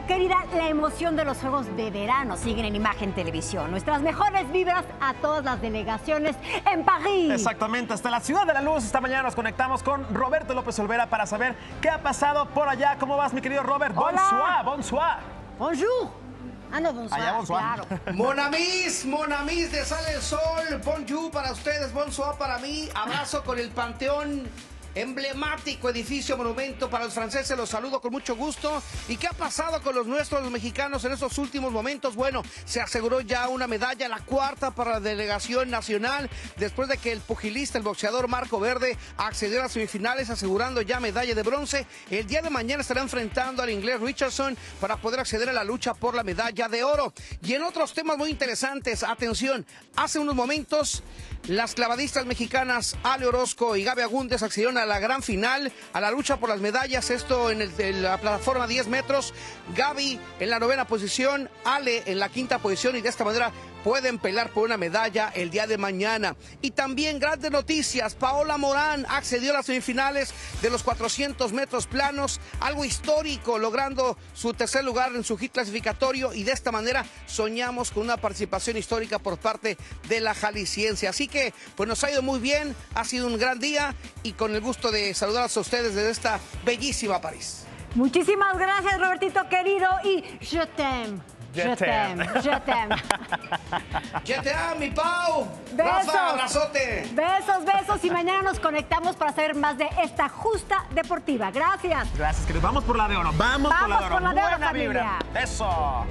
querida, la emoción de los Juegos de Verano siguen en Imagen Televisión. Nuestras mejores vibras a todas las delegaciones en París. Exactamente, hasta la Ciudad de la Luz. Esta mañana nos conectamos con Roberto López Olvera para saber qué ha pasado por allá. ¿Cómo vas, mi querido Robert? Hola. Bonsoir, bonsoir. Bonjour. Ah, no, bonsoir. Allá, bonsoir. Claro. Monamis, Monamis de Sale el Sol, Bonjour para ustedes, Bonsoir para mí, abrazo con el Panteón. Emblemático edificio, monumento para los franceses, los saludo con mucho gusto. ¿Y qué ha pasado con los nuestros, los mexicanos, en estos últimos momentos? Bueno, se aseguró ya una medalla, la cuarta para la delegación nacional, después de que el pugilista, el boxeador Marco Verde, accedió a las semifinales, asegurando ya medalla de bronce. El día de mañana estará enfrentando al inglés Richardson para poder acceder a la lucha por la medalla de oro. Y en otros temas muy interesantes, atención, hace unos momentos las clavadistas mexicanas Ale Orozco y Gaby Agúndez accedieron a la gran final, a la lucha por las medallas, esto en la plataforma 10 metros. Gaby en la novena posición, Ale en la quinta posición y de esta manera pueden pelear por una medalla el día de mañana. Y también grandes noticias, Paola Morán accedió a las semifinales de los 400 metros planos, algo histórico, logrando su tercer lugar en su hit clasificatorio y de esta manera soñamos con una participación histórica por parte de la jalisciense. Así que pues nos ha ido muy bien, ha sido un gran día y con el gusto de saludarlos a ustedes desde esta bellísima París. Muchísimas gracias, Robertito querido. Y je t'aime. Je Je t'aime. Je t'aime. ¡Ya te amo, mi Pau! Besos. ¡Rafa, abrazote! Besos, besos. Y mañana nos conectamos para saber más de esta justa deportiva. Gracias. Gracias, querido. Vamos por la de oro. Vamos, por la Vamos de oro. por la de oro, Buena vibra. familia. Eso.